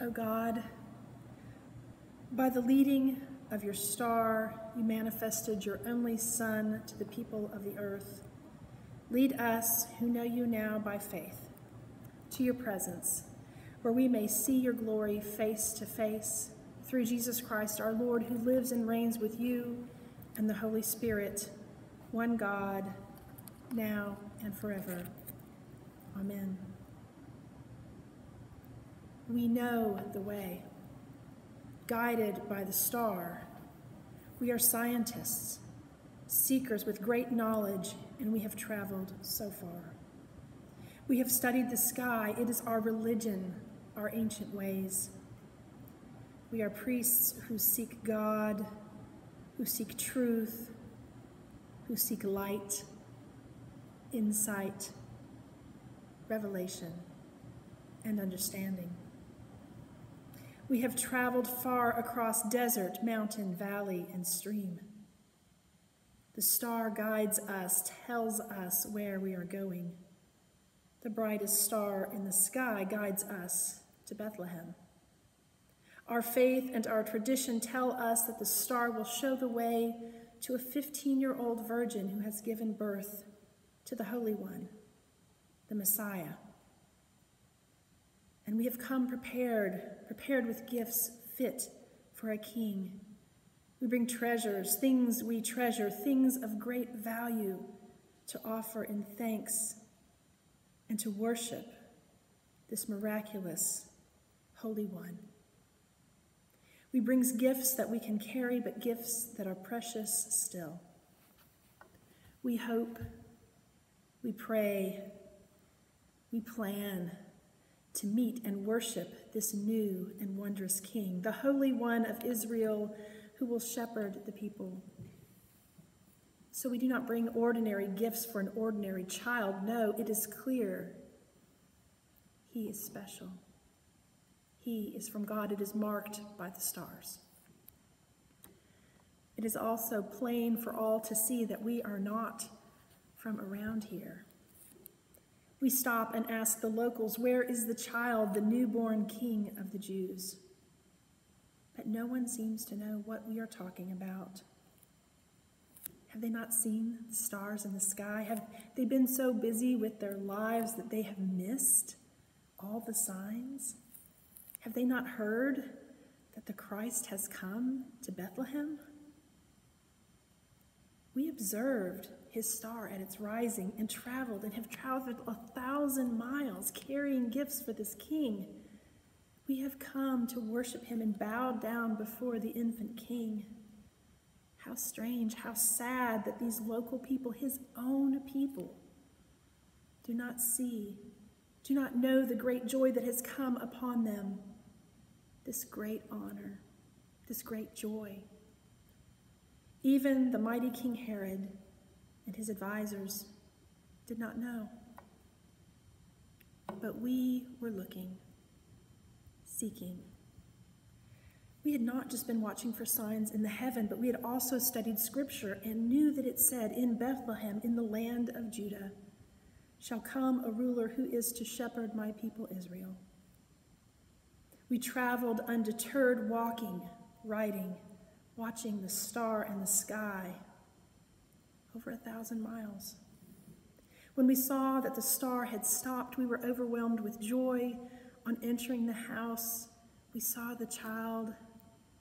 O God, by the leading of your star, you manifested your only Son to the people of the earth. Lead us, who know you now by faith, to your presence, where we may see your glory face to face through Jesus Christ, our Lord, who lives and reigns with you and the Holy Spirit, one God, now and forever. Amen. We know the way, guided by the star. We are scientists, seekers with great knowledge, and we have traveled so far. We have studied the sky. It is our religion, our ancient ways. We are priests who seek God, who seek truth, who seek light, insight, revelation, and understanding. We have traveled far across desert, mountain, valley, and stream. The star guides us, tells us where we are going. The brightest star in the sky guides us to Bethlehem. Our faith and our tradition tell us that the star will show the way to a 15 year old virgin who has given birth to the Holy One, the Messiah. And we have come prepared, prepared with gifts fit for a king. We bring treasures, things we treasure, things of great value to offer in thanks and to worship this miraculous Holy One. We bring gifts that we can carry, but gifts that are precious still. We hope, we pray, we plan to meet and worship this new and wondrous King, the Holy One of Israel who will shepherd the people. So we do not bring ordinary gifts for an ordinary child. No, it is clear he is special. He is from God. It is marked by the stars. It is also plain for all to see that we are not from around here. We stop and ask the locals, Where is the child, the newborn king of the Jews? But no one seems to know what we are talking about. Have they not seen the stars in the sky? Have they been so busy with their lives that they have missed all the signs? Have they not heard that the Christ has come to Bethlehem? We observed his star at its rising and traveled and have traveled a thousand miles carrying gifts for this king. We have come to worship him and bow down before the infant king. How strange, how sad that these local people, his own people, do not see, do not know the great joy that has come upon them, this great honor, this great joy. Even the mighty King Herod and his advisors did not know. But we were looking, seeking. We had not just been watching for signs in the heaven, but we had also studied Scripture and knew that it said, In Bethlehem, in the land of Judah, shall come a ruler who is to shepherd my people Israel. We traveled undeterred, walking, riding, watching the star and the sky over a thousand miles. When we saw that the star had stopped, we were overwhelmed with joy. On entering the house, we saw the child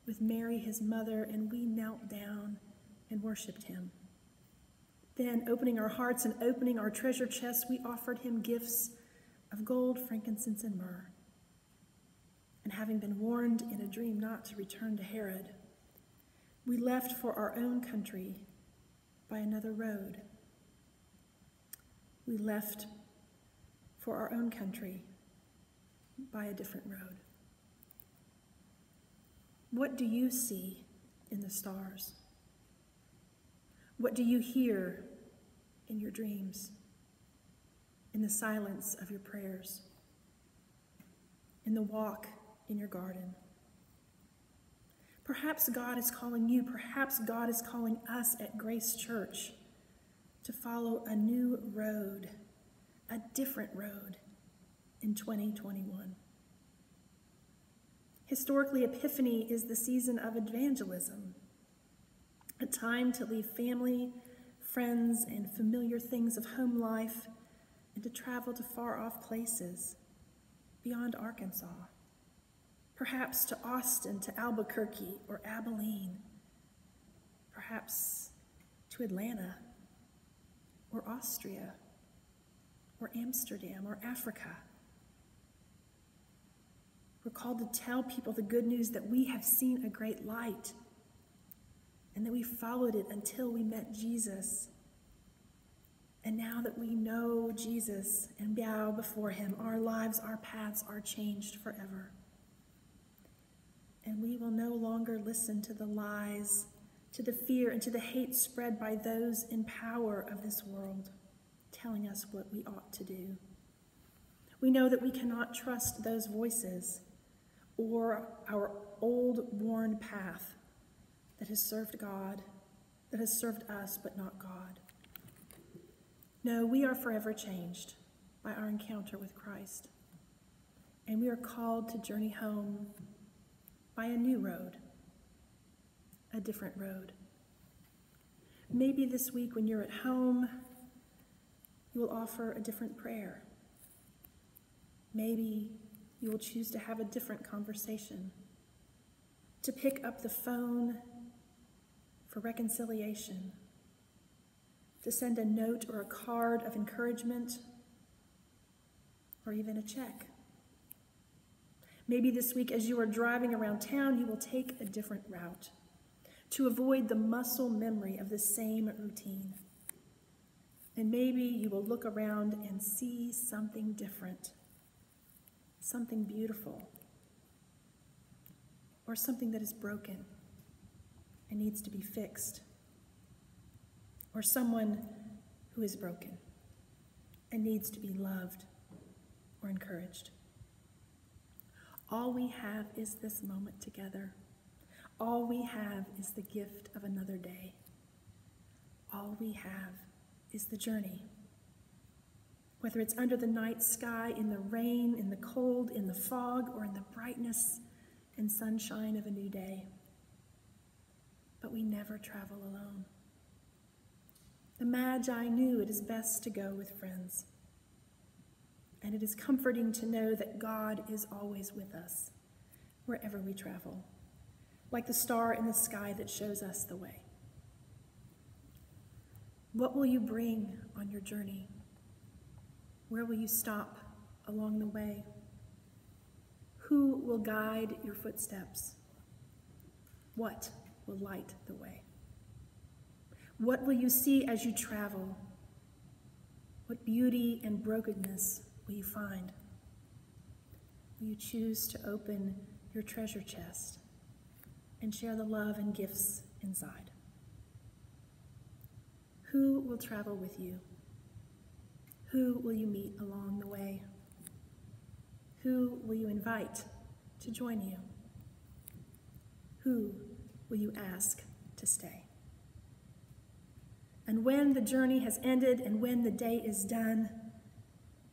with Mary, his mother, and we knelt down and worshiped him. Then, opening our hearts and opening our treasure chests, we offered him gifts of gold, frankincense, and myrrh. And having been warned in a dream not to return to Herod, we left for our own country by another road. We left for our own country by a different road. What do you see in the stars? What do you hear in your dreams, in the silence of your prayers, in the walk in your garden? Perhaps God is calling you, perhaps God is calling us at Grace Church to follow a new road, a different road in 2021. Historically, Epiphany is the season of evangelism, a time to leave family, friends, and familiar things of home life and to travel to far off places beyond Arkansas, perhaps to Austin, to Albuquerque or Abilene, perhaps to Atlanta or Austria or Amsterdam or Africa. We're called to tell people the good news that we have seen a great light and that we followed it until we met Jesus. And now that we know Jesus and bow before him, our lives, our paths are changed forever. And we will no longer listen to the lies, to the fear, and to the hate spread by those in power of this world, telling us what we ought to do. We know that we cannot trust those voices or our old worn path that has served God, that has served us, but not God. No, we are forever changed by our encounter with Christ. And we are called to journey home by a new road, a different road. Maybe this week when you're at home, you will offer a different prayer. Maybe you will choose to have a different conversation, to pick up the phone for reconciliation, to send a note or a card of encouragement, or even a check. Maybe this week, as you are driving around town, you will take a different route to avoid the muscle memory of the same routine. And maybe you will look around and see something different something beautiful, or something that is broken and needs to be fixed, or someone who is broken and needs to be loved or encouraged. All we have is this moment together. All we have is the gift of another day. All we have is the journey whether it's under the night sky, in the rain, in the cold, in the fog, or in the brightness and sunshine of a new day. But we never travel alone. The Magi knew it is best to go with friends. And it is comforting to know that God is always with us wherever we travel, like the star in the sky that shows us the way. What will you bring on your journey? Where will you stop along the way? Who will guide your footsteps? What will light the way? What will you see as you travel? What beauty and brokenness will you find? Will you choose to open your treasure chest and share the love and gifts inside? Who will travel with you? Who will you meet along the way? Who will you invite to join you? Who will you ask to stay? And when the journey has ended and when the day is done,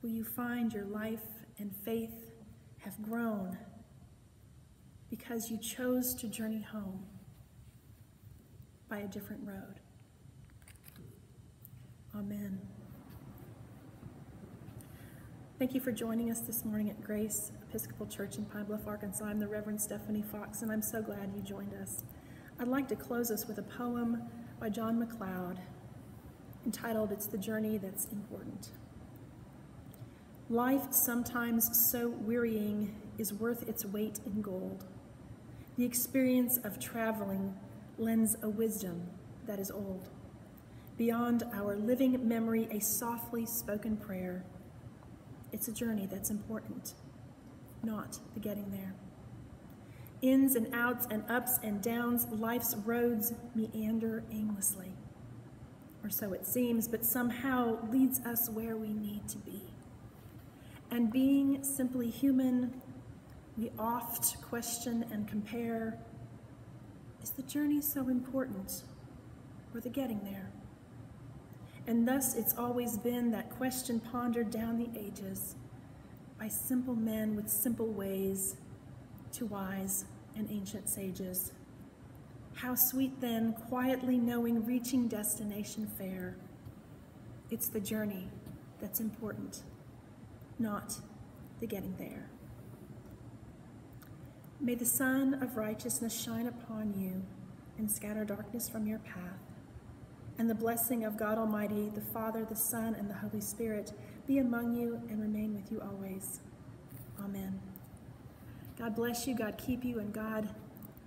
will you find your life and faith have grown because you chose to journey home by a different road? Amen. Thank you for joining us this morning at Grace Episcopal Church in Pine Bluff, Arkansas. I'm the Reverend Stephanie Fox, and I'm so glad you joined us. I'd like to close us with a poem by John McLeod entitled It's the Journey That's Important. Life, sometimes so wearying, is worth its weight in gold. The experience of traveling lends a wisdom that is old. Beyond our living memory, a softly spoken prayer it's a journey that's important, not the getting there. Ins and outs and ups and downs, life's roads meander aimlessly. Or so it seems, but somehow leads us where we need to be. And being simply human, we oft question and compare is the journey so important, or the getting there? And thus it's always been that question pondered down the ages by simple men with simple ways to wise and ancient sages. How sweet then, quietly knowing, reaching destination fair. It's the journey that's important, not the getting there. May the sun of righteousness shine upon you and scatter darkness from your path. And the blessing of God Almighty, the Father, the Son, and the Holy Spirit be among you and remain with you always. Amen. God bless you, God keep you, and God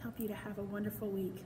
help you to have a wonderful week.